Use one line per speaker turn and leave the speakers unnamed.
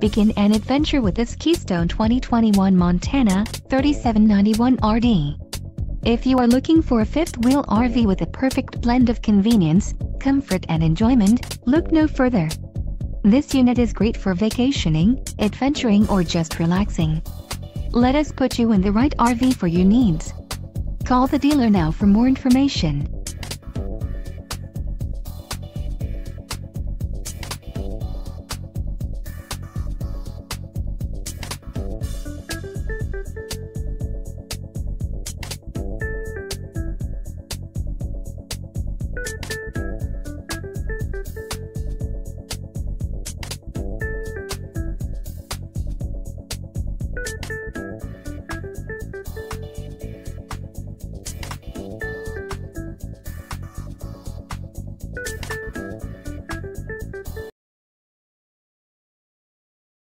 Begin an adventure with this Keystone 2021 Montana 3791 RD. If you are looking for a fifth-wheel RV with a perfect blend of convenience, comfort and enjoyment, look no further. This unit is great for vacationing, adventuring or just relaxing. Let us put you in the right RV for your needs. Call the dealer now for more information.